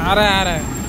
आ रहा है आ रहा है।